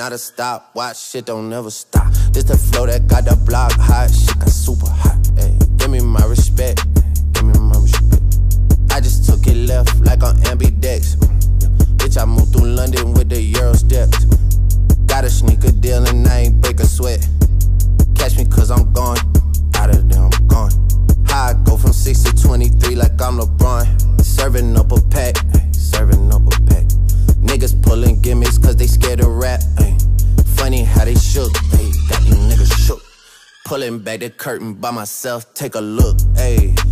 Not a stop, watch shit don't never stop. This the flow that got the block hot, shit got super hot. Hey, give me my respect, give me my respect. I just took it left like on ambidex. Bitch, I moved through London with the Euro steps. Got a sneaker deal and I ain't break a sweat. Catch me cause I'm gone, out of there I'm gone. I go from 6 to 23 like I'm LeBron. Serving up a pack, serving up a pack. Niggas pulling gimmicks cause they scared to rap. They shook, ay. got these niggas shook. Pulling back the curtain by myself, take a look, ayy.